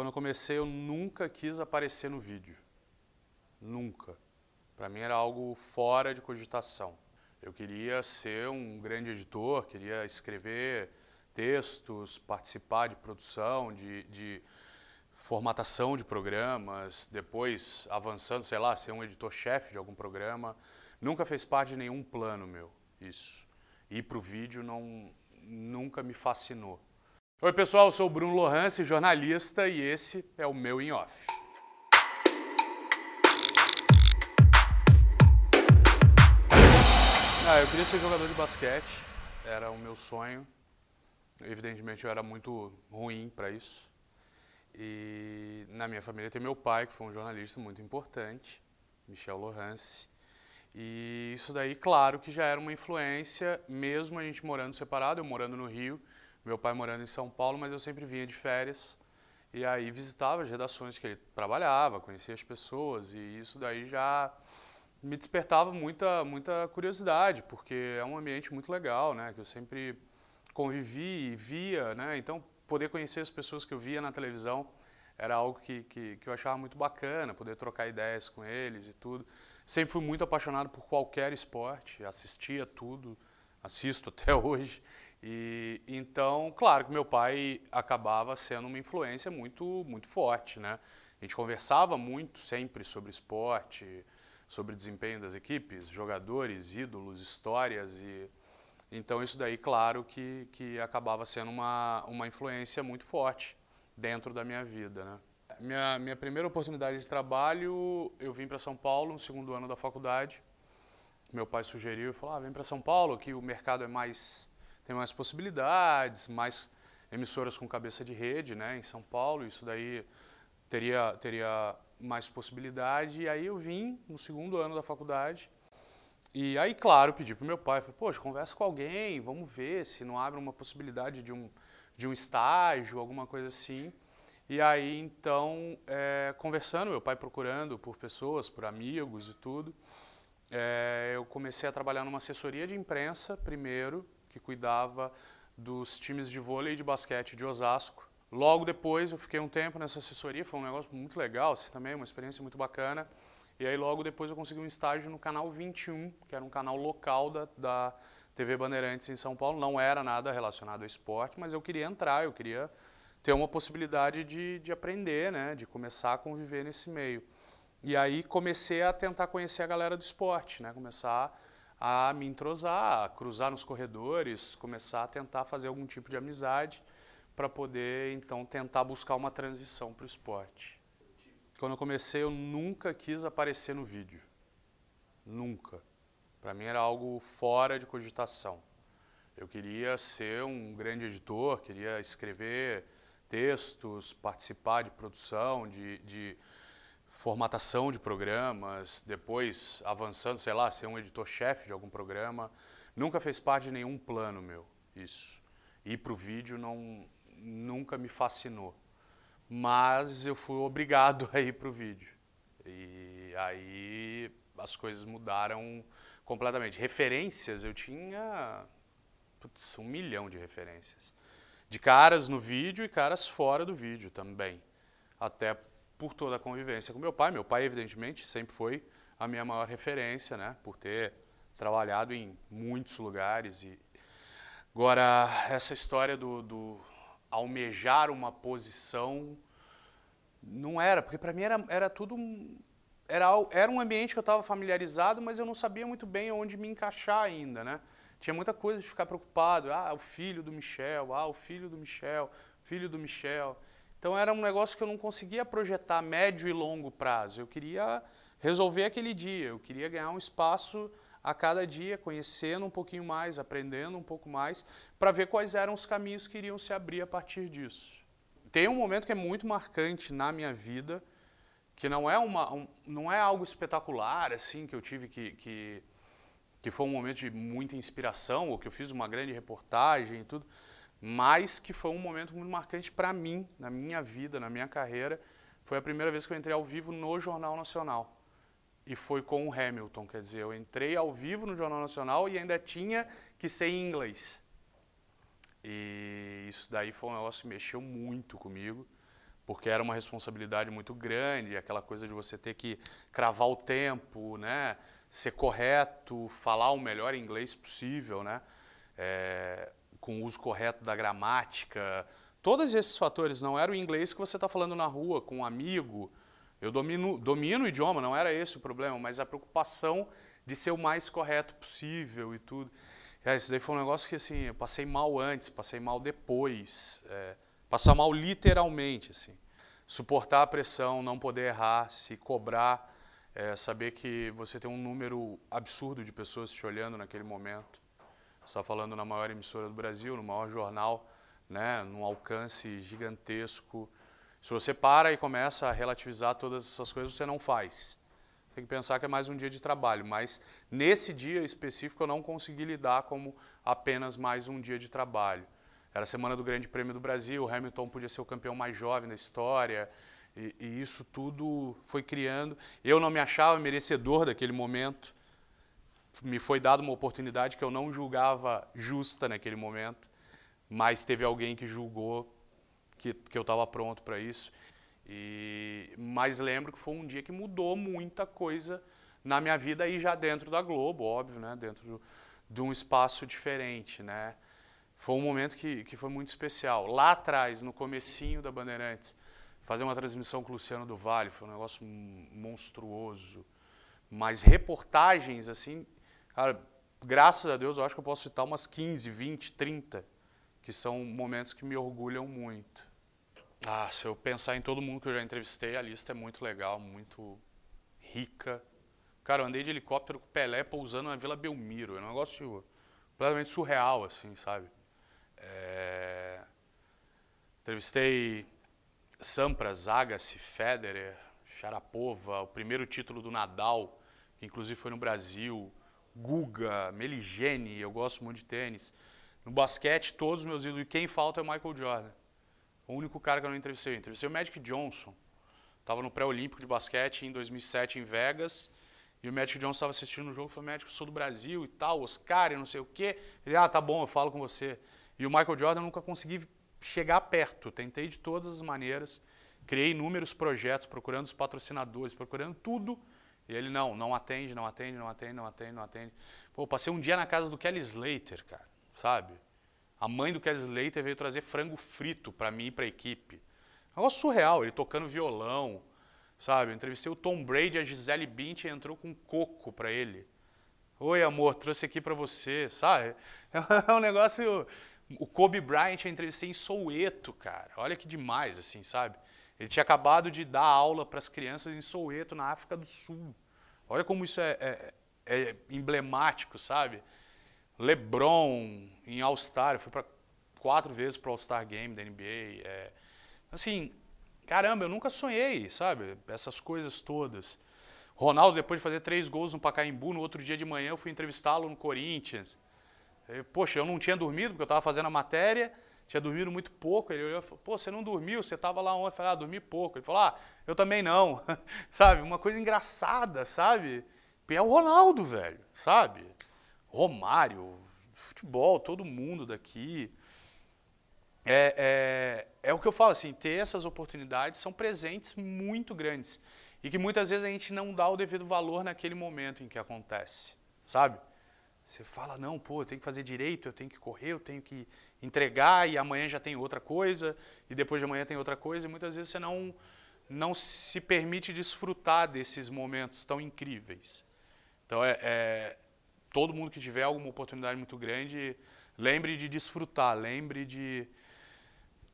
Quando eu comecei, eu nunca quis aparecer no vídeo. Nunca. Para mim era algo fora de cogitação. Eu queria ser um grande editor, queria escrever textos, participar de produção, de, de formatação de programas, depois avançando, sei lá, ser um editor-chefe de algum programa. Nunca fez parte de nenhum plano meu, isso. Ir para o vídeo não, nunca me fascinou. Oi pessoal, eu sou o Bruno Lohance, jornalista, e esse é o meu In Off. Ah, eu queria ser jogador de basquete, era o meu sonho. Evidentemente eu era muito ruim para isso. E na minha família tem meu pai, que foi um jornalista muito importante, Michel Lohance. E isso daí, claro, que já era uma influência, mesmo a gente morando separado, eu morando no Rio, meu pai morando em São Paulo, mas eu sempre vinha de férias e aí visitava as redações que ele trabalhava, conhecia as pessoas e isso daí já me despertava muita, muita curiosidade, porque é um ambiente muito legal, né? Que eu sempre convivi e via, né? Então, poder conhecer as pessoas que eu via na televisão era algo que, que, que eu achava muito bacana, poder trocar ideias com eles e tudo. Sempre fui muito apaixonado por qualquer esporte, assistia tudo, assisto até hoje. E então, claro que meu pai acabava sendo uma influência muito muito forte, né? A gente conversava muito sempre sobre esporte, sobre desempenho das equipes, jogadores, ídolos, histórias e então isso daí, claro, que, que acabava sendo uma, uma influência muito forte dentro da minha vida, né? Minha, minha primeira oportunidade de trabalho, eu vim para São Paulo no segundo ano da faculdade. Meu pai sugeriu e falou: ah, vem para São Paulo, que o mercado é mais tem mais possibilidades, mais emissoras com cabeça de rede, né, em São Paulo. Isso daí teria teria mais possibilidade. E aí eu vim no segundo ano da faculdade. E aí, claro, pedi para o meu pai, falei, poxa, conversa com alguém, vamos ver se não abre uma possibilidade de um, de um estágio, alguma coisa assim. E aí, então, é, conversando, meu pai procurando por pessoas, por amigos e tudo, é, eu comecei a trabalhar numa assessoria de imprensa primeiro, que cuidava dos times de vôlei e de basquete de Osasco. Logo depois eu fiquei um tempo nessa assessoria, foi um negócio muito legal, assim, também uma experiência muito bacana. E aí logo depois eu consegui um estágio no canal 21, que era um canal local da, da TV Bandeirantes em São Paulo. Não era nada relacionado ao esporte, mas eu queria entrar, eu queria ter uma possibilidade de, de aprender, né, de começar a conviver nesse meio. E aí comecei a tentar conhecer a galera do esporte, né, começar a me entrosar, a cruzar nos corredores, começar a tentar fazer algum tipo de amizade para poder então tentar buscar uma transição para o esporte. Quando eu comecei, eu nunca quis aparecer no vídeo. Nunca. Para mim era algo fora de cogitação. Eu queria ser um grande editor, queria escrever textos, participar de produção, de, de formatação de programas, depois avançando, sei lá, ser um editor-chefe de algum programa. Nunca fez parte de nenhum plano meu, isso. Ir para o vídeo não, nunca me fascinou. Mas eu fui obrigado a ir para o vídeo. E aí as coisas mudaram completamente. Referências, eu tinha putz, um milhão de referências. De caras no vídeo e caras fora do vídeo também. Até por toda a convivência com meu pai. Meu pai, evidentemente, sempre foi a minha maior referência, né? Por ter trabalhado em muitos lugares. E... Agora, essa história do, do almejar uma posição não era, porque para mim era, era tudo era, era um ambiente que eu estava familiarizado, mas eu não sabia muito bem onde me encaixar ainda, né? Tinha muita coisa de ficar preocupado, ah, o filho do Michel, ah, o filho do Michel, filho do Michel. Então era um negócio que eu não conseguia projetar médio e longo prazo. Eu queria resolver aquele dia, eu queria ganhar um espaço a cada dia, conhecendo um pouquinho mais, aprendendo um pouco mais, para ver quais eram os caminhos que iriam se abrir a partir disso. Tem um momento que é muito marcante na minha vida, que não é, uma, um, não é algo espetacular, assim, que eu tive que, que, que foi um momento de muita inspiração, ou que eu fiz uma grande reportagem e tudo, mas que foi um momento muito marcante para mim, na minha vida, na minha carreira. Foi a primeira vez que eu entrei ao vivo no Jornal Nacional e foi com o Hamilton. Quer dizer, eu entrei ao vivo no Jornal Nacional e ainda tinha que ser em inglês. E isso daí foi um negócio que mexeu muito comigo, porque era uma responsabilidade muito grande, aquela coisa de você ter que cravar o tempo, né? ser correto, falar o melhor inglês possível, né? É, com o uso correto da gramática. Todos esses fatores não era o inglês que você está falando na rua, com um amigo. Eu domino, domino o idioma, não era esse o problema, mas a preocupação de ser o mais correto possível e tudo. É, esse daí foi um negócio que assim, eu passei mal antes, passei mal depois. É, passar mal literalmente, assim. Suportar a pressão, não poder errar, se cobrar é, saber que você tem um número absurdo de pessoas te olhando naquele momento. Está falando na maior emissora do Brasil, no maior jornal, né, num alcance gigantesco. Se você para e começa a relativizar todas essas coisas, você não faz. Tem que pensar que é mais um dia de trabalho, mas nesse dia específico eu não consegui lidar como apenas mais um dia de trabalho. Era a semana do Grande Prêmio do Brasil, o Hamilton podia ser o campeão mais jovem da história, e, e, isso tudo foi criando. Eu não me achava merecedor daquele momento. Me foi dada uma oportunidade que eu não julgava justa naquele momento, mas teve alguém que julgou que, que eu estava pronto para isso. E, mas lembro que foi um dia que mudou muita coisa na minha vida aí já dentro da Globo, óbvio, né? dentro do, de um espaço diferente. Né? Foi um momento que, que foi muito especial. Lá atrás, no comecinho da Bandeirantes, fazer uma transmissão com o Luciano do Vale, foi um negócio monstruoso. Mas reportagens, assim, cara, graças a Deus, eu acho que eu posso citar umas 15, 20, 30, que são momentos que me orgulham muito. Ah, se eu pensar em todo mundo que eu já entrevistei, a lista é muito legal, muito rica. Cara, eu andei de helicóptero com Pelé pousando na Vila Belmiro, é um negócio completamente surreal, assim, sabe? É... Entrevistei Sampras, Agassi, Federer, Sharapova, o primeiro título do Nadal, que inclusive foi no Brasil, Guga, Meligeni, eu gosto muito de tênis. No basquete, todos os meus ídolos, e quem falta é o Michael Jordan. O único cara que eu não entrevistei. Eu entrevistei o Magic Johnson. Estava no pré-olímpico de basquete em 2007 em Vegas. E o Magic Johnson estava assistindo o jogo e falou: Magic, sou do Brasil e tal, Oscar e não sei o quê. Ele, ah, tá bom, eu falo com você. E o Michael Jordan eu nunca consegui chegar perto. Tentei de todas as maneiras, criei inúmeros projetos, procurando os patrocinadores, procurando tudo. E ele não, não atende, não atende, não atende, não atende, não atende. Pô, passei um dia na casa do Kelly Slater, cara, sabe? A mãe do Kelly Slater veio trazer frango frito para mim e para equipe. Um negócio surreal, ele tocando violão, sabe? Eu entrevistei o Tom Brady, a Gisele Bündchen entrou com coco para ele. Oi, amor, trouxe aqui para você, sabe? É um negócio o Kobe Bryant eu entrevistei em Soweto, cara. Olha que demais, assim, sabe? Ele tinha acabado de dar aula para as crianças em Soweto, na África do Sul. Olha como isso é, é, é emblemático, sabe? LeBron em All-Star, eu fui para quatro vezes para o All-Star Game da NBA. É, assim, caramba, eu nunca sonhei, sabe? Essas coisas todas. Ronaldo, depois de fazer três gols no Pacaembu, no outro dia de manhã eu fui entrevistá-lo no Corinthians. Poxa, eu não tinha dormido porque eu estava fazendo a matéria, tinha dormido muito pouco. Ele olhou e falou: Pô, você não dormiu? Você estava lá ontem? Eu falei: Ah, dormi pouco. Ele falou: Ah, eu também não. sabe? Uma coisa engraçada, sabe? É o Ronaldo, velho, sabe? Romário, futebol, todo mundo daqui. É, é, é o que eu falo, assim, ter essas oportunidades são presentes muito grandes e que muitas vezes a gente não dá o devido valor naquele momento em que acontece, sabe? Você fala, não, pô, eu tenho que fazer direito, eu tenho que correr, eu tenho que entregar, e amanhã já tem outra coisa, e depois de amanhã tem outra coisa, e muitas vezes você não, não se permite desfrutar desses momentos tão incríveis. Então, é, é todo mundo que tiver alguma oportunidade muito grande, lembre de desfrutar, lembre de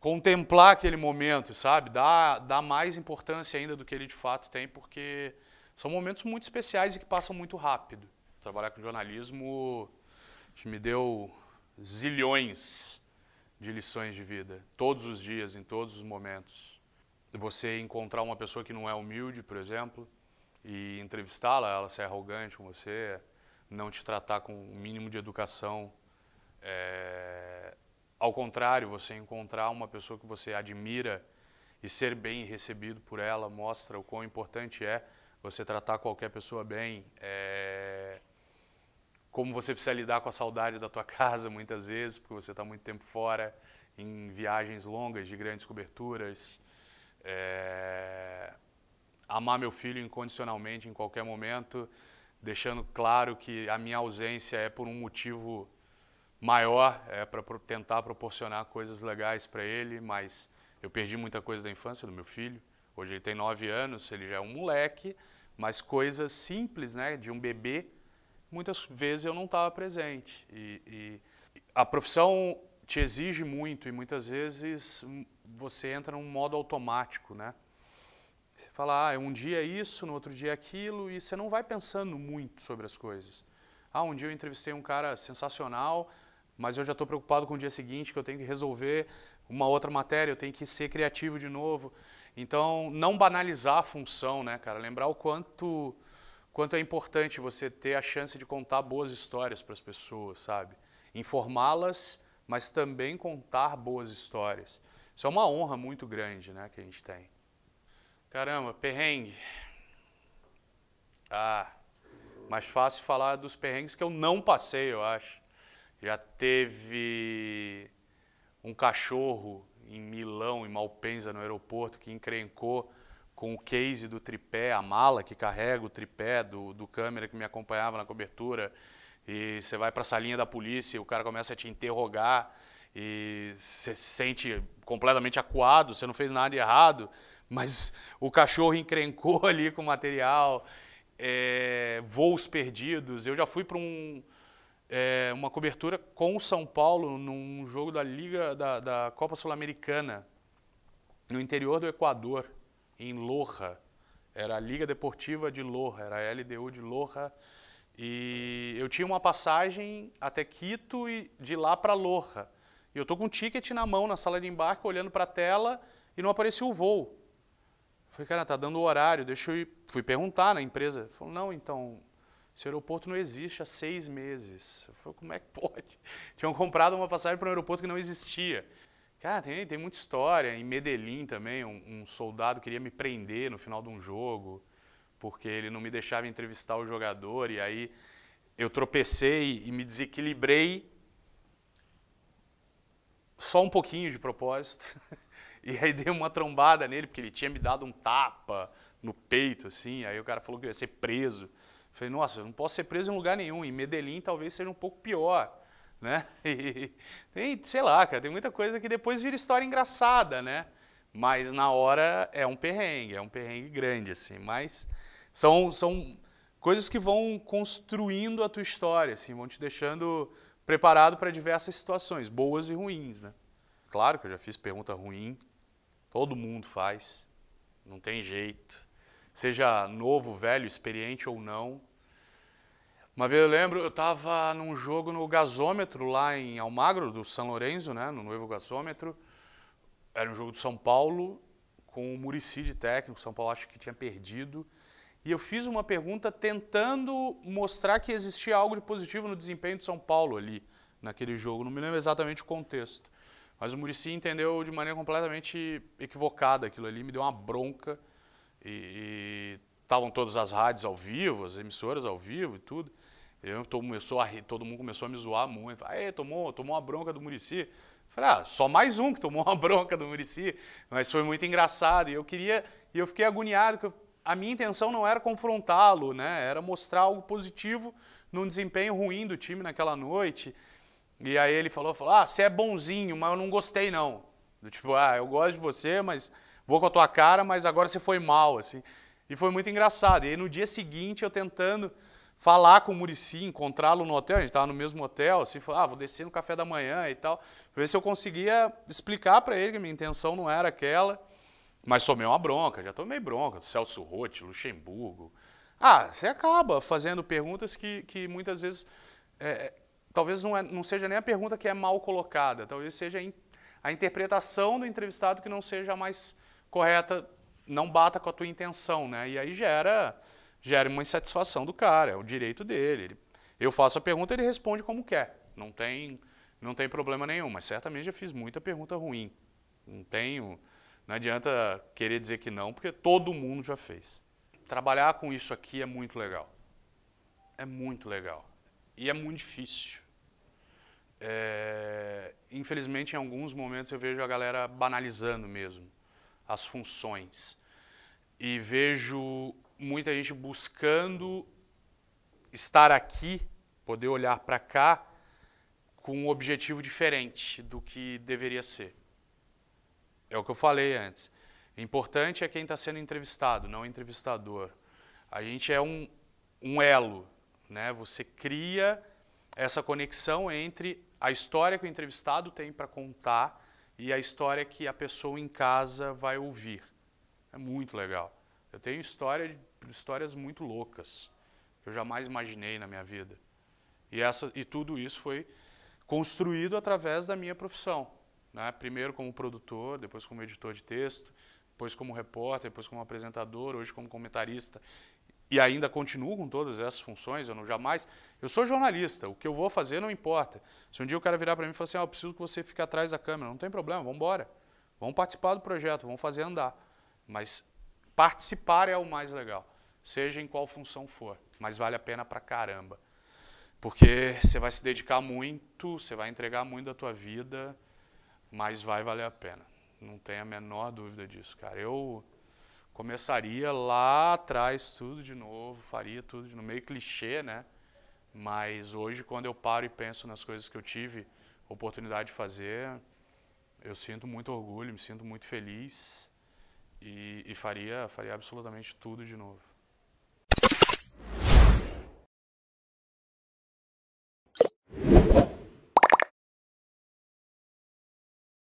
contemplar aquele momento, sabe? Dá, dá mais importância ainda do que ele de fato tem, porque são momentos muito especiais e que passam muito rápido. Trabalhar com jornalismo me deu zilhões de lições de vida, todos os dias, em todos os momentos. Você encontrar uma pessoa que não é humilde, por exemplo, e entrevistá-la, ela ser arrogante com você, não te tratar com o um mínimo de educação. É... Ao contrário, você encontrar uma pessoa que você admira e ser bem recebido por ela mostra o quão importante é você tratar qualquer pessoa bem. É como você precisa lidar com a saudade da tua casa muitas vezes, porque você está muito tempo fora, em viagens longas de grandes coberturas. É, amar meu filho incondicionalmente em qualquer momento, deixando claro que a minha ausência é por um motivo maior, é para tentar proporcionar coisas legais para ele, mas eu perdi muita coisa da infância do meu filho. Hoje ele tem nove anos, ele já é um moleque, mas coisas simples, né, de um bebê, muitas vezes eu não estava presente. E, e, a profissão te exige muito e muitas vezes você entra num modo automático, né? Você fala, ah, um dia é isso, no outro dia é aquilo, e você não vai pensando muito sobre as coisas. Ah, um dia eu entrevistei um cara sensacional, mas eu já estou preocupado com o dia seguinte, que eu tenho que resolver uma outra matéria, eu tenho que ser criativo de novo. Então, não banalizar a função, né, cara? Lembrar o quanto, quanto é importante você ter a chance de contar boas histórias para as pessoas, sabe? Informá-las, mas também contar boas histórias. Isso é uma honra muito grande, né, que a gente tem. Caramba, perrengue. Ah, mais fácil falar dos perrengues que eu não passei, eu acho. Já teve um cachorro em Milão, em Malpensa, no aeroporto, que encrencou com o case do tripé, a mala que carrega o tripé do, do câmera que me acompanhava na cobertura. E você vai para a salinha da polícia e o cara começa a te interrogar e você se sente completamente acuado, você não fez nada errado mas o cachorro encrencou ali com o material, é, voos perdidos. Eu já fui para um, é, uma cobertura com o São Paulo num jogo da Liga da, da Copa Sul-Americana, no interior do Equador, em Loja. Era a Liga Deportiva de Loja, era a LDU de Loja. E eu tinha uma passagem até Quito e de lá para Loja. E eu estou com um ticket na mão na sala de embarque, olhando para a tela e não aparecia o voo. Falei, cara, tá dando o horário, deixa eu ir. Fui perguntar na empresa. Falou, não, então, esse aeroporto não existe há seis meses. Eu falei, como é que pode? Tinham comprado uma passagem para um aeroporto que não existia. Cara, tem, tem muita história. Em Medellín também, um, um, soldado queria me prender no final de um jogo, porque ele não me deixava entrevistar o jogador, e aí eu tropecei e me desequilibrei só um pouquinho de propósito. E aí dei uma trombada nele, porque ele tinha me dado um tapa no peito, assim. Aí o cara falou que ia ser preso. Eu falei, nossa, eu não posso ser preso em lugar nenhum. Em Medellín talvez seja um pouco pior. Né? E, tem, sei lá, cara, tem muita coisa que depois vira história engraçada, né? Mas na hora é um perrengue, é um perrengue grande, assim. Mas são, são coisas que vão construindo a tua história, assim, vão te deixando preparado para diversas situações, boas e ruins, né? Claro que eu já fiz pergunta ruim, Todo mundo faz, não tem jeito. Seja novo, velho, experiente ou não. Uma vez eu lembro, eu estava num jogo no gasômetro lá em Almagro, do São Lourenço, né, no novo gasômetro. Era um jogo de São Paulo, com o Murici de técnico. São Paulo acho que tinha perdido. E eu fiz uma pergunta tentando mostrar que existia algo de positivo no desempenho de São Paulo ali, naquele jogo. Não me lembro exatamente o contexto. Mas o Murici entendeu de maneira completamente equivocada aquilo ali, me deu uma bronca. E estavam todas as rádios ao vivo, as emissoras ao vivo e tudo. Eu, começou a, todo mundo começou a me zoar muito. Aí, tomou, tomou uma bronca do Murici. Falei, ah, só mais um que tomou uma bronca do Murici. Mas foi muito engraçado. E eu queria, e eu fiquei agoniado, que a minha intenção não era confrontá-lo, né? Era mostrar algo positivo num desempenho ruim do time naquela noite. E aí ele falou, falou, ah, você é bonzinho, mas eu não gostei não. tipo, ah, eu gosto de você, mas vou com a tua cara, mas agora você foi mal, assim. E foi muito engraçado. E aí no dia seguinte eu tentando falar com o Murici, encontrá-lo no hotel, a gente estava no mesmo hotel, assim, falou, ah, vou descer no café da manhã e tal, para ver se eu conseguia explicar para ele que a minha intenção não era aquela. Mas tomei uma bronca, já tomei bronca, do Celso Rotti, Luxemburgo. Ah, você acaba fazendo perguntas que, que muitas vezes é, talvez não, é, não seja nem a pergunta que é mal colocada, talvez seja a interpretação do entrevistado que não seja mais correta, não bata com a tua intenção, né? E aí gera, gera uma insatisfação do cara, é o direito dele. Ele, eu faço a pergunta, ele responde como quer, não tem, não tem problema nenhum, mas certamente já fiz muita pergunta ruim. Não tenho, não adianta querer dizer que não, porque todo mundo já fez. Trabalhar com isso aqui é muito legal. É muito legal. E é muito difícil. É, infelizmente, em alguns momentos eu vejo a galera banalizando mesmo as funções. E vejo muita gente buscando estar aqui, poder olhar para cá com um objetivo diferente do que deveria ser. É o que eu falei antes. Importante é quem está sendo entrevistado, não o entrevistador. A gente é um, um elo, né? Você cria essa conexão entre a história que o entrevistado tem para contar e a história que a pessoa em casa vai ouvir. É muito legal. Eu tenho história, histórias muito loucas que eu jamais imaginei na minha vida. E, essa, e tudo isso foi construído através da minha profissão. Né? Primeiro como produtor, depois como editor de texto, depois como repórter, depois como apresentador, hoje como comentarista e ainda continuo com todas essas funções, eu não jamais. Eu sou jornalista, o que eu vou fazer não importa. Se um dia o cara virar para mim e falar assim, ah, eu preciso que você fique atrás da câmera, não tem problema, vamos embora. Vamos participar do projeto, vamos fazer andar. Mas participar é o mais legal, seja em qual função for, mas vale a pena pra caramba. Porque você vai se dedicar muito, você vai entregar muito da tua vida, mas vai valer a pena. Não tem a menor dúvida disso, cara. Eu começaria lá atrás tudo de novo, faria tudo de novo, meio clichê, né? Mas hoje, quando eu paro e penso nas coisas que eu tive oportunidade de fazer, eu sinto muito orgulho, me sinto muito feliz e, e faria, faria absolutamente tudo de novo.